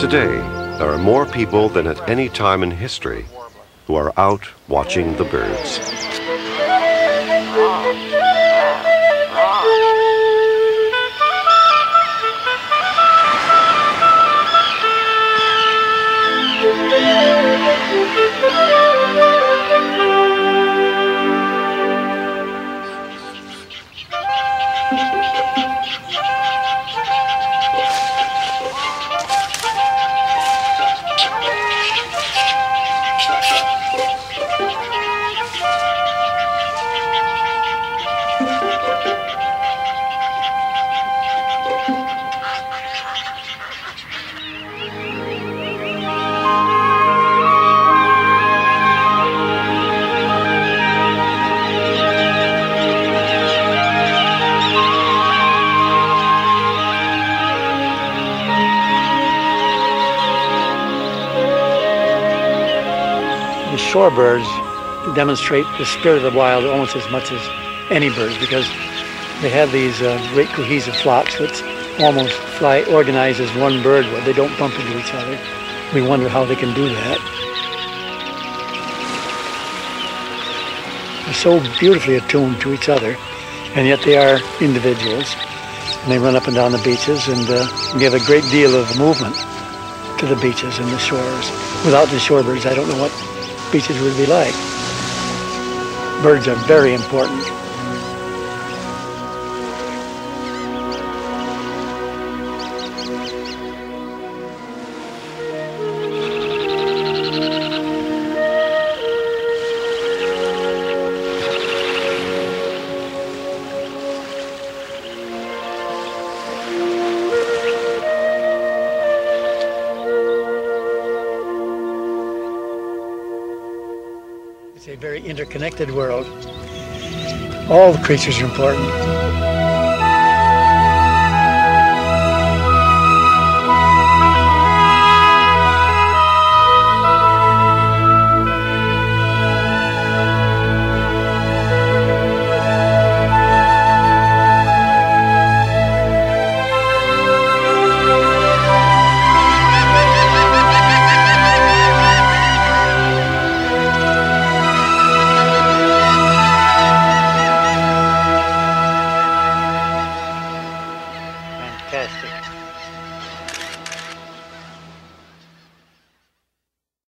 Today, there are more people than at any time in history who are out watching the birds. The shorebirds demonstrate the spirit of the wild almost as much as any birds because they have these uh, great cohesive flocks that almost fly organized as one bird where they don't bump into each other. We wonder how they can do that. They're so beautifully attuned to each other, and yet they are individuals. And they run up and down the beaches and uh, give a great deal of movement to the beaches and the shores. Without the shorebirds, I don't know what beaches would be like. Birds are very important. A very interconnected world. All the creatures are important. Fantastic.